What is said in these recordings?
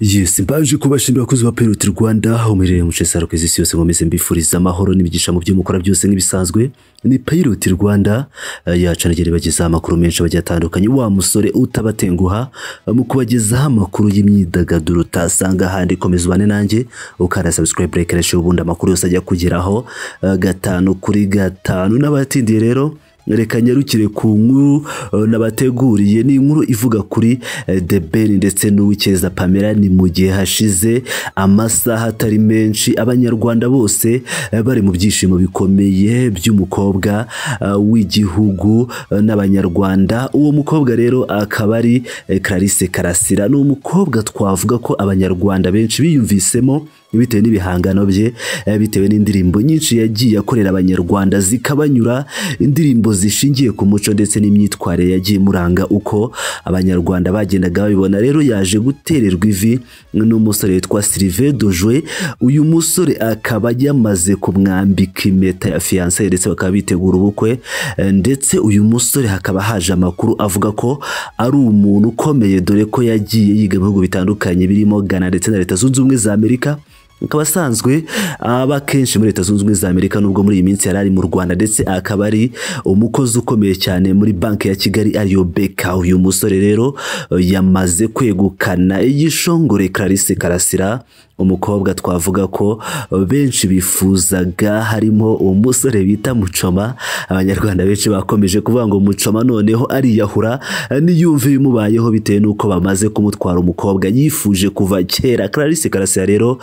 Yes, mbaje kubashimira abakozi ba Pirate Rwanda umirire mu cesaro isi yose nkomeze mbifuriza amahoro n'imigisha mu byo mukora byose nk'ibisanzwe ni Pirate Rwanda eh, yacu nagere bagezaho amakuru menshi bagiye atandukanye. Wa musore utabatenguha eh, mu kubagezaho amakuru y'imyidagaduro utasanga ahandi komeza ubane nanjye ukanda subscribe like ubundi amakuru yose ajya kugeraho. Eh, gatanu kuri gatanu n'abatindiye rero reka nyarukire ku nkuru eh, nabateguriye. Ni inkuru ivuga kuri eh, The Ben ndetse n'uwikeza Pamela. Ni mu gihe hashize amasaha atari menshi abanyarwanda bose eh, bari mu byishimo bikomeye by'umukobwa eh, w'igihugu eh, n'abanyarwanda. Uwo mukobwa rero akaba ari eh, Clarisse Karasira. Ni umukobwa twavuga ko abanyarwanda benshi biyumvisemo bitewe n'ibihangano bye eh, bitewe n'indirimbo nyinshi yagiye akorera abanyarwanda zikabanyura indirimbo zishingiye ku muco ndetse n'imyitwarire yagiye imuranga uko abanyarwanda bagendaga babibona rero yaje gutererwa ivi n'umusore witwa Sylvain Dojwe. Uyu musore akaba yamaze kumwambika impeta ya fiancé ndetse bakaba bitegura ubukwe eh, ndetse uyu musore hakaba haje amakuru avuga ko ari umuntu ukomeye dore ko yagiye yiga mu bihugu bitandukanye birimo Ghana ndetse na Leta Zunze Ubumwe za Amerika. Akaba asanzwe aba kenshi muri leta zunze ubumwe za amerika nubwo muri iyi minsi yari ari mu rwanda ndetse akaba ari umukozi ukomeye cyane muri banki ya kigali ariyo beka. Uyu musore rero eh, yamaze kwegukana igishongore clarisse karasira umukobwa twavuga ko eh, benshi bifuzaga harimo uwo musore bita mucoma abanyarwanda benshi bakomeje kuvuga ngo mucoma noneho ariyahura eh, niyumve bimubayeho bitewe n'uko bamaze kumutwara umukobwa. Yifuje kuva kera. Clarisse karasira rero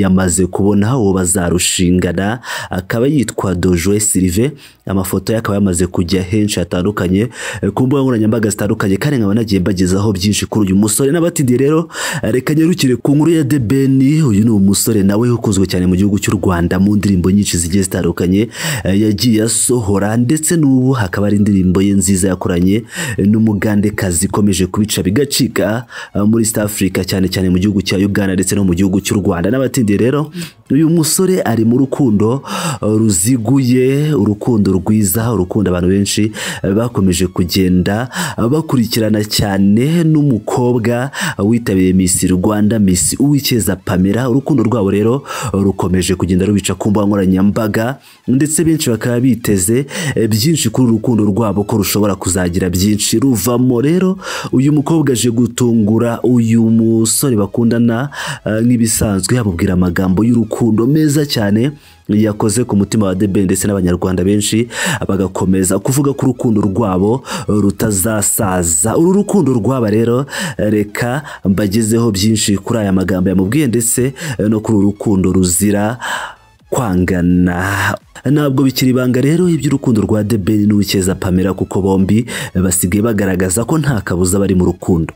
yamaze kubona uwo bazarushingana akaba yitwa Dojwe Sylvain. Amafoto ye akaba yamaze kujya henshi hatandukanye eh, ku mbuga nkoranyambaga zitandukanye. Kandi nkaba nagiye mbagezaho byinshi kuri uyu musore. N'abatindi rero eh, reka nyarukire ku nkuru ya The Ben. Uyu ni umusore nawe ukunzwe cyane mu gihugu cy'u Rwanda mu ndirimbo nyinshi zigiye zitandukanye eh, yagiye asohora ndetse n'ubu hakaba ari indirimbo ye nziza yakoranye n'umugandekazi ikomeje kubica bigacika muri East Africa cyane cyane mu gihugu cya Uganda ndetse no mu gihugu cy'u Rwanda. N'abatindi rero uyu musore ari mu rukundo ruziguye urukundo rwiza urukundo abantu benshi bakomeje kugenda bakurikirana cyane n'umukobwa witabiriye Miss Rwanda Miss Uwikeza Pamela. Urukundo rwabo rero rukomeje kugenda rubica ku mbuga nkoranyambaga ndetse benshi bakaba biteze eh, byinshi kuri uru rukundo rwabo ko rushobora kuzagira byinshi. Ruvamo rero uyu mukobwa aje gutungura uyu musore bakundana uh, nk'ibisanzwe amubwira amagambo y'urukundo meza cyane yakoze ku mutima wa The Ben ndetse n'abanyarwanda benshi bagakomeza kuvuga ko urukundo rwabo rutazasaza. Uru rukundo rwaba rero reka mbagezeho byinshi kuri aya magambo yamubwiye ndetse no kuri uru rukundo ruzira kwangana. Ntabwo bikiri ibanga rero iby'urukundo rwa The Ben n'uwikeza Pamela kuko bombi basigaye bagaragaza ko nta kabuza bari mu rukundo.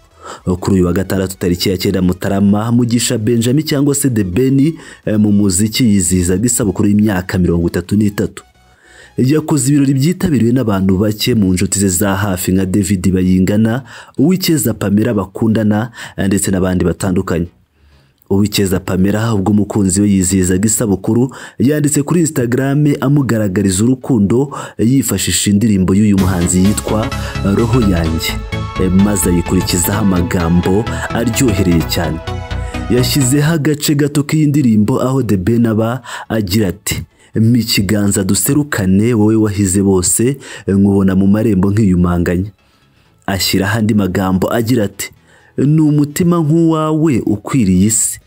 Kuri uyu wa gatandatu tariki ya cyenda mutarama mugisha benjamin cyangwa se the ben mu muziki yizihizaga isabukuru y'imyaka mirongo itatu n'itatu. Yakoze ibirori byitabiriwe n'abantu bake mu nshuti ze za hafi nka david bayingana uwikeza pamela bakundana ndetse n'abandi batandukanye. Uwikeza pamela ubwo umukunzi we yizihizaga isabukuru yanditse kuri instagram amugaragariza urukundo yifashisha indirimbo y'uyu muhanzi yitwa roho yanjye. Maze ayikurikizaho amagambo aryohereye cyane. Yashyizeho agace gato k'iyi ndirimbo aho The Ben aba agira ati mpa ikiganza duserukane wowe wahize bose nkubona mu marembo nk'iyumanganya. Ashyiraho andi magambo agira ati ni umutima nk'uwawe ukwiriye isi.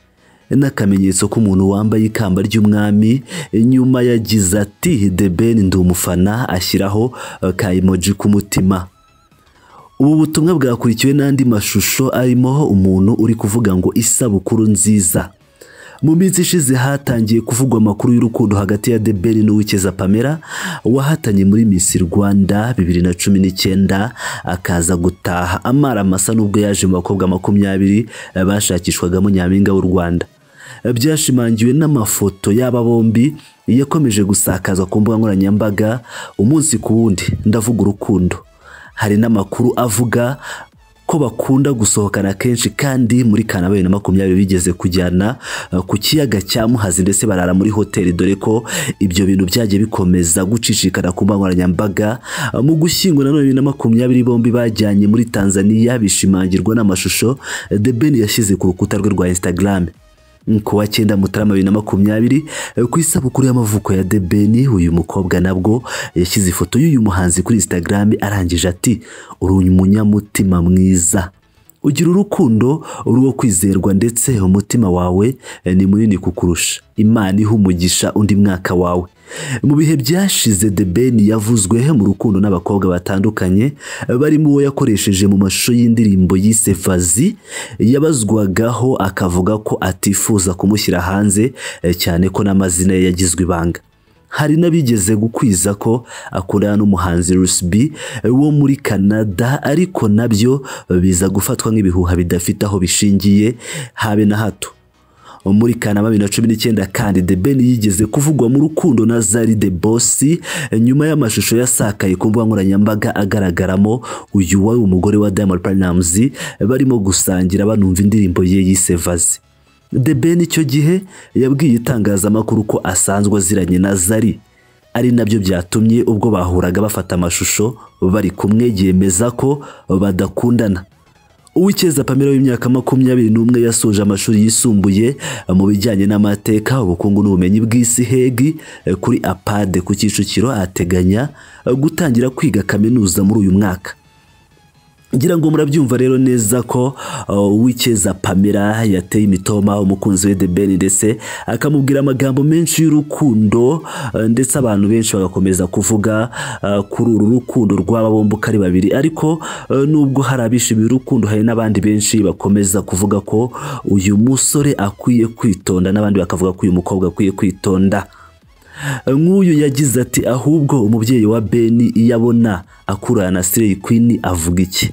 N'akamenyetso k'umuntu wambaye ikamba ry'umwami nyuma yagize ati The Ben ndi umufana ashyiraho ka emoji k'umutima. Ubu butumwa bwakurikiwe n'andi mashusho arimo umuntu uri kuvuga ngo isabukuru nziza. Mu minsi ishize hatangiye kuvugwa amakuru y'urukundo hagati ya The Ben n'uwikeza Pamela wahatanye muri Miss Rwanda bibiri na cumi n'icyenda akaza gutaha. Amara masa n'ubwo yaje mu bakobwa makumyabiri bashakishwagamo nyampinga w'u Rwanda. Byashimangiwe n'amafoto y'aba bombi yakomeje gusakazwa ku mbuga nkoranyambaga umunsi ku wundi ndavuga urukundo. Hari n'amakuru avuga ko bakunda gusohokana kenshi kandi muri kana bibiri na makumyabiri bigeze kujyana uh, ku kiyaga cya muhazi ndetse barara muri hoteli dore ko ibyo bintu byagiye bikomeza gucicikana ku nkoranyambaga Uh, mu gushyingo nanone bibiri na makumyabiri bombi bajyanye muri tanzania bishimangirwa n'amashusho uh, the ben yashyize ku rukuta rwe rwa instagram. Ku wa cyenda mutarama bibiri na makumyabiri eh, ku isabukuru y'amavuko ya The Ben uyu mukobwa nabwo yashyize ifoto y'uyu muhanzi kuri Instagram arangije ati uri umunyamutima mwiza. Ugira urukundo uri uwo kwizerwa ndetse umutima wawe eh, ni munini kukurusha. Imana iha umugisha undi mwaka wawe. Mu bihe byashize The Ben yavuzwe mu rukundo n'abakobwa batandukanye? Barimo uwo yakoresheje mu mashusho y'indirimbo yise Vazi yabazwagaho akavuga ko atifuza kumushyira hanze eh, cyane ko n'amazina ye yagizwe ibanga. Hari n'abigeze gukwiza ko akundana n'umuhanzi Lucy B wo muri Canada ariko na byo biza gufatwa nk'ibihuha bidafite aho bishingiye habe na hato. Muri Kanama bibiri na cumi n'icyenda kandi The Ben yigeze kuvugwa mu rukundo na Zari The Boss nyuma y'amashusho yasakaye ku mbuga nkoranyambaga agaragaramo uyu wari umugore wa Diamond Platnumz barimo gusangira banumva indirimbo ye yise Vazi The Ben icyo gihe yabwiye itangazamakuru ko asanzwe aziranye na Zari. Ari na byo byatumye ubwo bahuraga bafata amashusho bari kumwe yemeza ko badakundana. Uwicyeza Pamela w'imyaka makumyabiri n'umwe yasoje amashuri yisumbuye mu bijyanye n'amateka ubukungu n'ubumenyi bw'isi hegi kuri apade ku Kicukiro ateganya gutangira kwiga kaminuza muri uyu mwaka. Ngira ngo murabyumva rero neza ko uh, Uwicyeza Pamela yateye imitoma umukunzi we The Ben ndetse akamubwira amagambo menshi y'urukundo uh, ndetse abantu benshi bagakomeza kuvuga uh, kuri uru rukundo rw'aba bombi uko ari babiri. Ariko nubwo hari abishimiye urukundo hari n'abandi benshi bakomeza kuvuga ko uyu musore akwiye kwitonda n'abandi bakavuga ko uyu mukobwa akwiye kwitonda. Nk'uyu yagize ati ahubwo umubyeyi wa beni iyo abona akurana na sireyi kwini avuga iki?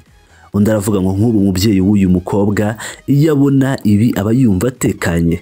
Undi aravuga ngo nk'ubu umubyeyi w'uyu mukobwa iyo abona ibi aba yumva atekanye.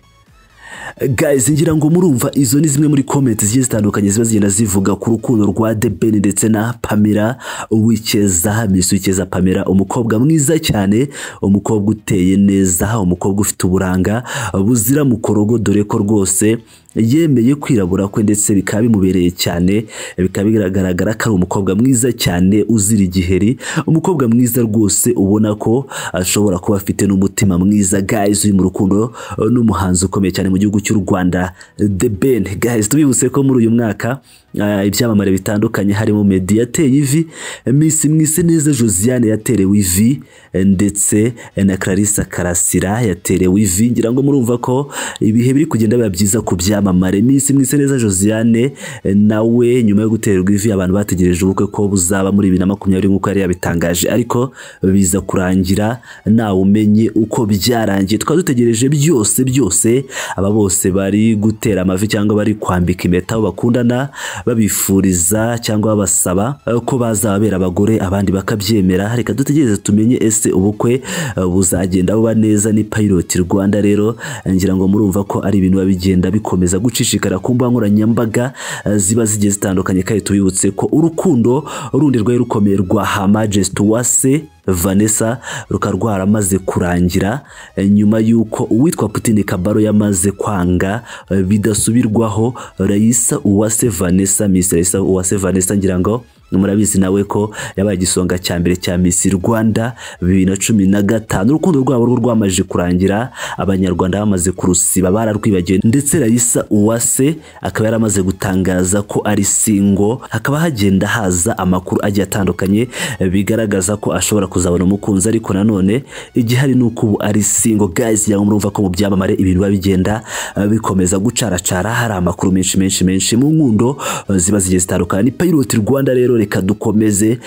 Guys ngira ngo murumva izo ni zimwe muri comment zigiye zitandukanye ziba zigenda zivuga ku rukundo rwa The ndetse na Pamela Uwicyeza Miss Uwicyeza Pamela umukobwa mwiza cyane umukobwa uteye neza umukobwa ufite uburanga buzira mukorogo dore ko rwose yemeye kwirabura kwe ndetse bikaba bimubereye cyane bikaba bigaragara ko ari umukobwa mwiza cyane uzira igiheri umukobwa mwiza rwose ubona ko ashobora kuba afite n'umutima mwiza. Guys uri mu rukundo n'umuhanzi ukomeye cyane mu gihugu cy'u Rwanda The Ben. Guys tubibutse ko muri uyu mwaka uh, ibyamamare bitandukanye harimo Meddy yateye ivi Miss Mwiseneza Josiane yaterewe ivi ndetse na Clarissa Karasira yaterewe ivi. Ngira ngo murumva ko ibihe biri kugenda biba byiza ku byamamare Miss Mwiseneza Josiane nawe nyuma yo guterwa ivi abantu bategereje ubukwe ko buzaba muri bibiri na makumyabiri nk'uko yari yabitangaje. Ariko biza kurangira ntawe umenye uko byarangiye. Twari dutegereje byose byose aba bose bari gutera amavi cyangwa bari kwambika impeta abo bakundana babifuriza cyangwa babasaba ko bazababera abagore abandi bakabyemera. Reka dutegereze tumenye ese ubukwe buzagenda buba neza ni Pilot Rwanda rero ngira ngo murumva ko ari ibintu biba bigenda bikomeza gucishikara ku mbuga nkoranyambaga ziba zigiye zitandukanye. Kandi tubibutse ko urukundo rundi rwari rukomeye rwa Her Majesty Uwase Vanessa rukaba rwaramaze kurangira nyuma y'uko uwitwa Putin Kabaro yamaze kwanga bidasubirwaho Raisa Uwase Vanessa Miss Raisa Uwase Vanessa ngira ngo murabizi nawe ko yabaye igisonga cya mbere cya Miss Rwanda bibiri na cumi na gatanu. Urukundo rwabo rwo rwamaze kurangira. Abanyarwanda bamaze kurusiba bararwibagiwe ndetse Raisa Uwase akaba yaramaze gutangaza ko ari singo hakaba hagenda haza amakuru agiye atandukanye bigaragaza ko ashobora kuzabona umukunzi ariko nanone igihari ni uko ubu ari singo guys yango murumva ko mu byamamare ibintu biba bigenda bikomeza gucaracara. Hari amakuru menshi menshi menshi mu nkundo ziba zigiye zitandukanye. Ni Pilot Rwanda rero. Reka dukomeze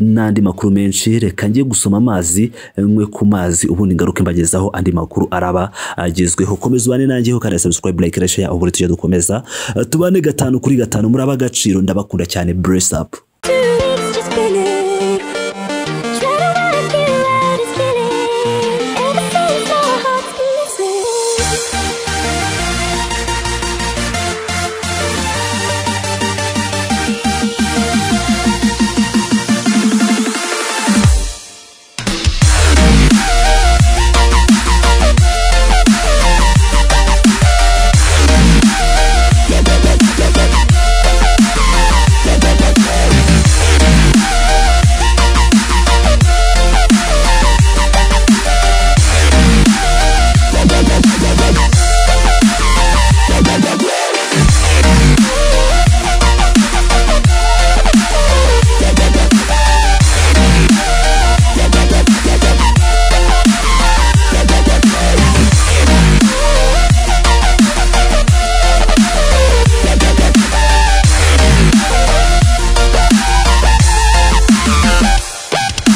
n'andi makuru menshi. Reka njye gusoma amazi nkwe ku mazi. Ubundi ngaruke mbagezaho andi makuru araba agezweho. Komeza ubane nanjyeho kandi subscribe like share ubu tujya dukomeza. Tubane gatanu kuri gatanu muri abagaciro ndabakunda cyane brace up.